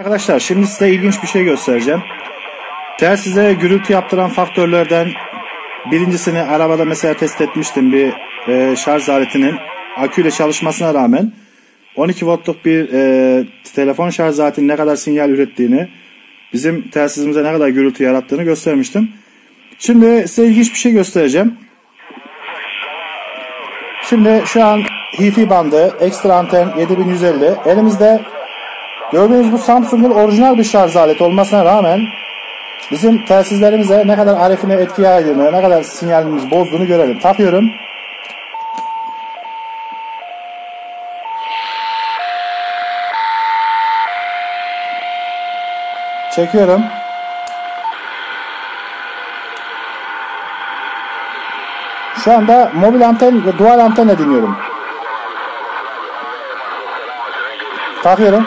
Arkadaşlar şimdi size ilginç bir şey göstereceğim. Telsize gürültü yaptıran faktörlerden birincisini arabada mesela test etmiştim bir e, şarj aletinin aküyle çalışmasına rağmen 12 voltluk bir e, telefon şarj aletinin ne kadar sinyal ürettiğini bizim telsizimize ne kadar gürültü yarattığını göstermiştim. Şimdi size ilginç bir şey göstereceğim. Şimdi şu an Hi-Fi bandı ekstra anten 7150 elimizde Gördüğünüz bu Samsung'un orijinal bir şarj aleti olmasına rağmen bizim telsizlerimize ne kadar arefine etki yaydığını, ne kadar sinyalimizi bozduğunu görelim. Takıyorum. Çekiyorum. Şu anda mobil anten ve dual antenle dinliyorum. Takıyorum.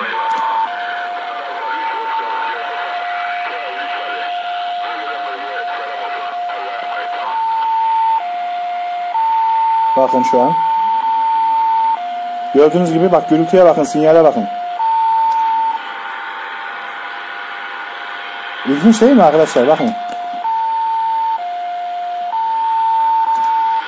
Bakın şu an. Gördüğünüz gibi bak gürültüye bakın, sinyale bakın. İlginç değil mi arkadaşlar? Bakın.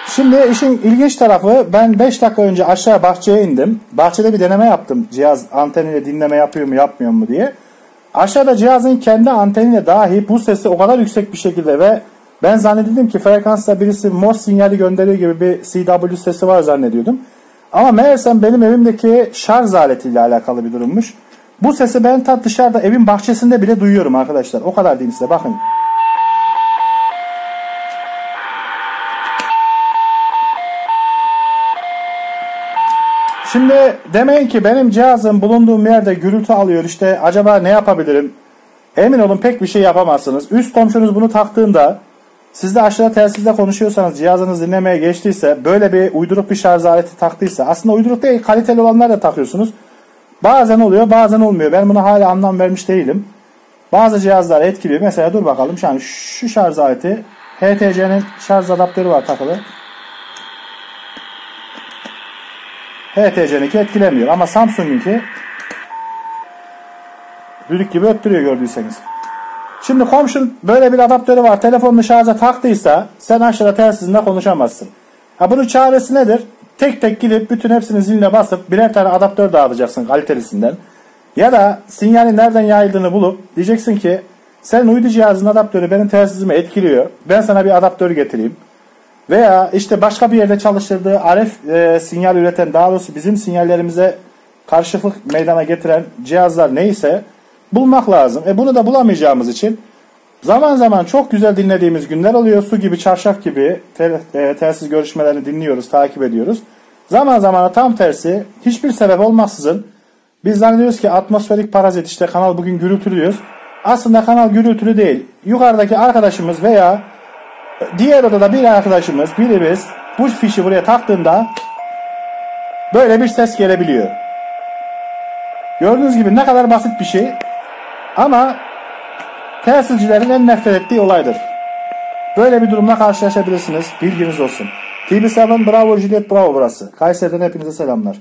Şimdi işin ilginç tarafı ben 5 dakika önce aşağı bahçeye indim. Bahçede bir deneme yaptım. Cihaz anteniyle dinleme yapıyor mu yapmıyor mu diye. Aşağıda cihazın kendi anteniyle dahi bu sesi o kadar yüksek bir şekilde ve ben zannediyordum ki frekansta birisi Morse sinyali gönderiyor gibi bir CW sesi var zannediyordum. Ama meğersem benim evimdeki şarj aletiyle alakalı bir durummuş. Bu sesi ben ta dışarıda evin bahçesinde bile duyuyorum arkadaşlar. O kadar diyeyim size bakın. Şimdi demeyin ki benim cihazım bulunduğum yerde gürültü alıyor işte acaba ne yapabilirim? Emin olun pek bir şey yapamazsınız. Üst komşunuz bunu taktığında siz de aşağıda telsizle konuşuyorsanız cihazınız dinlemeye geçtiyse böyle bir uyduruk bir şarj aleti taktıysa aslında uyduruk değil kaliteli olanlar da takıyorsunuz. Bazen oluyor bazen olmuyor. Ben buna hala anlam vermiş değilim. Bazı cihazlar etkiliyor. Mesela dur bakalım şu şu şarj aleti HTC'nin şarj adaptörü var takılı. HTC'ninki etkilemiyor ama Samsung'unki düdük gibi öttürüyor gördüyseniz. Şimdi komşun böyle bir adaptörü var. Telefonunu şarja taktıysa sen aşağıda telsizinde konuşamazsın. Ha bunun çaresi nedir? Tek tek gidip bütün hepsini ziline basıp birer tane adaptör dağıtacaksın kalitelisinden. Ya da sinyalin nereden yayıldığını bulup diyeceksin ki senin uydu cihazın adaptörü benim telsizimi etkiliyor. Ben sana bir adaptör getireyim. Veya işte başka bir yerde çalıştırdığı RF e, sinyal üreten daha doğrusu bizim sinyallerimize karşılık meydana getiren cihazlar neyse bulmak lazım. E bunu da bulamayacağımız için zaman zaman çok güzel dinlediğimiz günler oluyor. Su gibi, çarşaf gibi tel, e, telsiz görüşmelerini dinliyoruz, takip ediyoruz. Zaman zaman tam tersi hiçbir sebep olmaksızın biz zannediyoruz ki atmosferik parazit işte kanal bugün gürültülü diyoruz. Aslında kanal gürültülü değil. Yukarıdaki arkadaşımız veya diğer odada bir arkadaşımız, birimiz bu fişi buraya taktığında böyle bir ses gelebiliyor. Gördüğünüz gibi ne kadar basit bir şey. Ama telsizcilerin en nefret ettiği olaydır. Böyle bir durumla karşılaşabilirsiniz. Bilginiz olsun. TV7 Bravo Juliet Bravo burası. Kayseri'den hepinize selamlar.